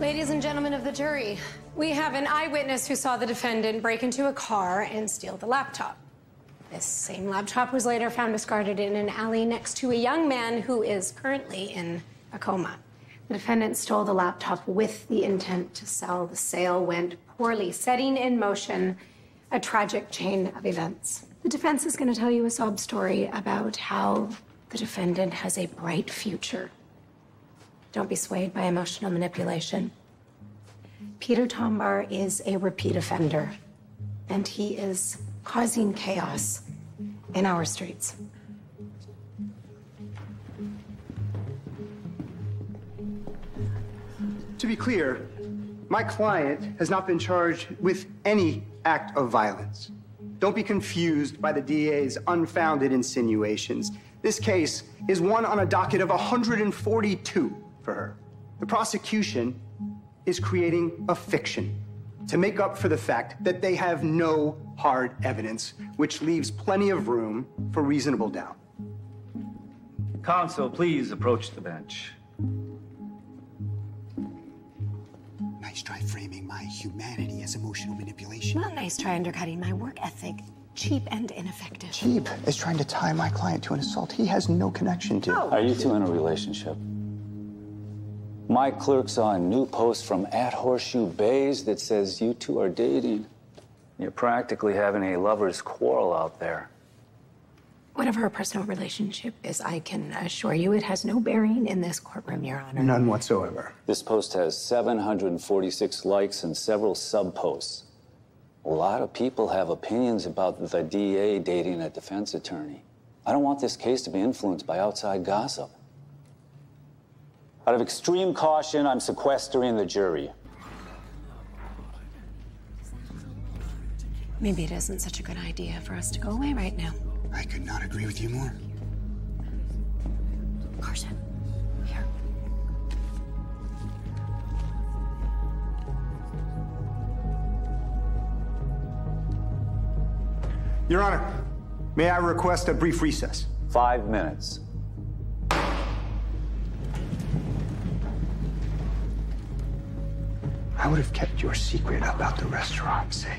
Ladies and gentlemen of the jury, we have an eyewitness who saw the defendant break into a car and steal the laptop. This same laptop was later found discarded in an alley next to a young man who is currently in a coma. The defendant stole the laptop with the intent to sell. The sale went poorly, setting in motion a tragic chain of events. The defense is going to tell you a sob story about how the defendant has a bright future. Don't be swayed by emotional manipulation. Peter Tombar is a repeat offender, and he is causing chaos in our streets. To be clear, my client has not been charged with any act of violence. Don't be confused by the DA's unfounded insinuations. This case is one on a docket of 142 for her. The prosecution is creating a fiction to make up for the fact that they have no hard evidence, which leaves plenty of room for reasonable doubt. Counsel, please approach the bench. Nice try framing my humanity as emotional manipulation. Not nice try undercutting my work ethic. Cheap and ineffective. Cheap is trying to tie my client to an assault he has no connection to. Are you two in a relationship? My clerk saw a new post from at Horseshoe Bays that says you two are dating. You're practically having a lover's quarrel out there. Whatever her personal relationship is, I can assure you it has no bearing in this courtroom, Your Honor. None whatsoever. This post has 746 likes and several sub posts. A lot of people have opinions about the DA dating a defense attorney. I don't want this case to be influenced by outside gossip. Out of extreme caution, I'm sequestering the jury. Maybe it isn't such a good idea for us to go away right now. I could not agree with you more. Carson, here. Your Honor, may I request a brief recess? Five minutes. I would have kept your secret about the restaurant safe.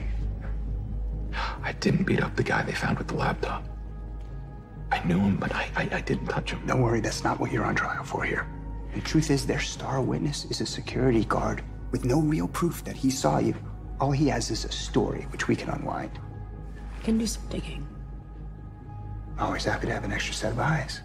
I didn't beat up the guy they found with the laptop. I knew him, but I, I, I didn't touch him. Don't worry, that's not what you're on trial for here. The truth is, their star witness is a security guard with no real proof that he saw you. All he has is a story which we can unwind. I can do some digging. Always happy to have an extra set of eyes.